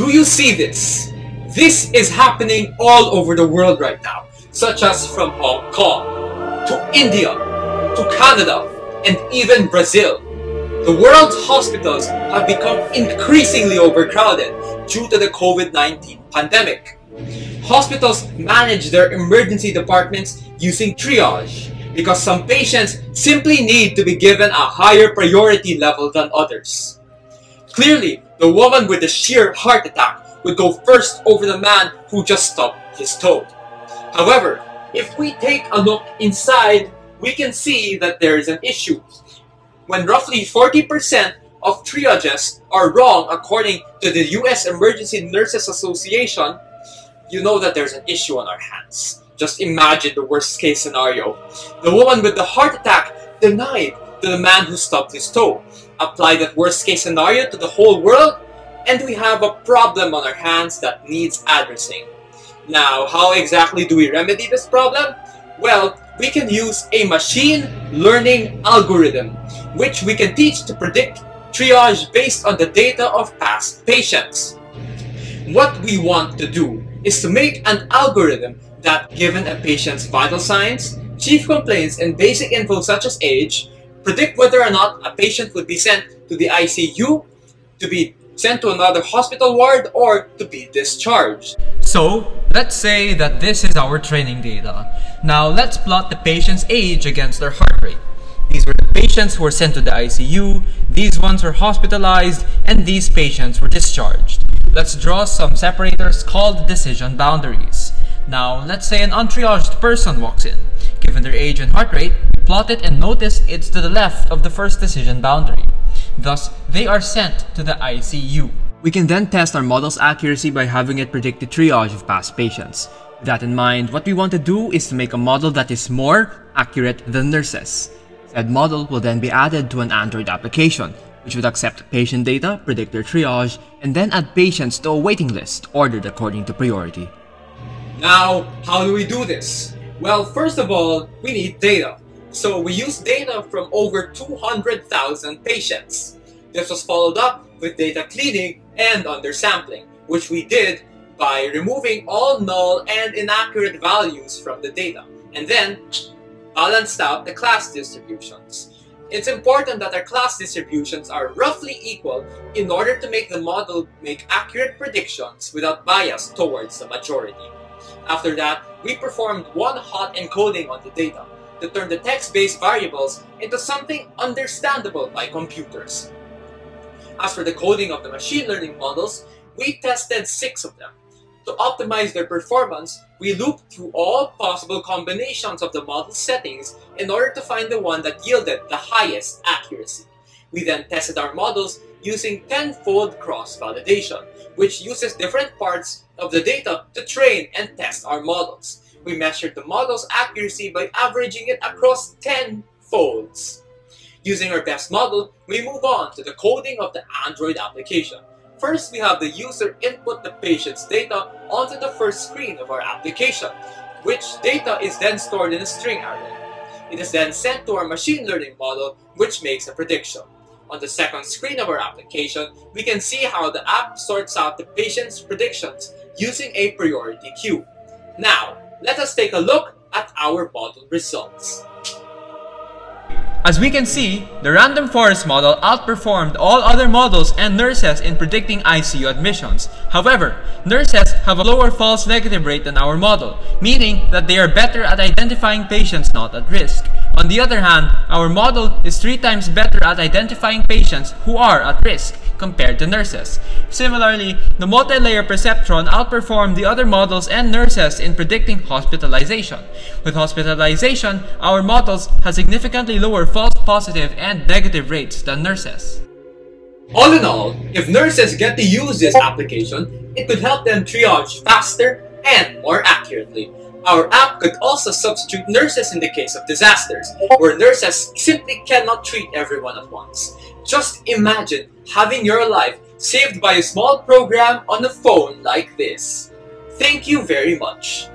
Do you see this? This is happening all over the world right now, such as from Hong Kong, to India, to Canada, and even Brazil. The world's hospitals have become increasingly overcrowded due to the COVID-19 pandemic. Hospitals manage their emergency departments using triage because some patients simply need to be given a higher priority level than others. Clearly, the woman with the sheer heart attack would go first over the man who just stubbed his toe. However, if we take a look inside, we can see that there is an issue. When roughly 40% of triages are wrong according to the US Emergency Nurses Association, you know that there's an issue on our hands. Just imagine the worst case scenario. The woman with the heart attack denied to the man who stubbed his toe. Apply that worst case scenario to the whole world, and we have a problem on our hands that needs addressing. Now, how exactly do we remedy this problem? Well, we can use a machine learning algorithm, which we can teach to predict triage based on the data of past patients. What we want to do is to make an algorithm that, given a patient's vital signs, chief complaints, and basic info such as age, predict whether or not a patient would be sent to the ICU, to be sent to another hospital ward, or to be discharged. So, let's say that this is our training data. Now, let's plot the patient's age against their heart rate. These were the patients who were sent to the ICU, these ones were hospitalized, and these patients were discharged. Let's draw some separators called decision boundaries. Now, let's say an untriaged person walks in. Given their age and heart rate, plot it and notice it's to the left of the first decision boundary. Thus, they are sent to the ICU. We can then test our model's accuracy by having it predict the triage of past patients. With that in mind, what we want to do is to make a model that is more accurate than nurses. Said model will then be added to an Android application, which would accept patient data, predict their triage, and then add patients to a waiting list ordered according to priority. Now, how do we do this? Well, first of all, we need data. So we use data from over 200,000 patients. This was followed up with data cleaning and undersampling, which we did by removing all null and inaccurate values from the data. And then balanced out the class distributions. It's important that our class distributions are roughly equal in order to make the model make accurate predictions without bias towards the majority. After that, we performed one hot encoding on the data to turn the text-based variables into something understandable by computers. As for the coding of the machine learning models, we tested six of them to optimize their performance, we looped through all possible combinations of the model settings in order to find the one that yielded the highest accuracy. We then tested our models using tenfold cross-validation, which uses different parts of the data to train and test our models. We measured the model's accuracy by averaging it across 10 folds. Using our best model, we move on to the coding of the Android application. First, we have the user input the patient's data onto the first screen of our application, which data is then stored in a string array. It is then sent to our machine learning model, which makes a prediction. On the second screen of our application, we can see how the app sorts out the patient's predictions using a priority queue. Now, let us take a look at our model results. As we can see, the random forest model outperformed all other models and nurses in predicting ICU admissions. However, nurses have a lower false negative rate than our model, meaning that they are better at identifying patients not at risk. On the other hand, our model is three times better at identifying patients who are at risk compared to nurses. Similarly, the multi-layer perceptron outperformed the other models and nurses in predicting hospitalization. With hospitalization, our models have significantly lower false positive and negative rates than nurses. All in all, if nurses get to use this application, it could help them triage faster and more accurately. Our app could also substitute nurses in the case of disasters, where nurses simply cannot treat everyone at once. Just imagine having your life saved by a small program on a phone like this. Thank you very much.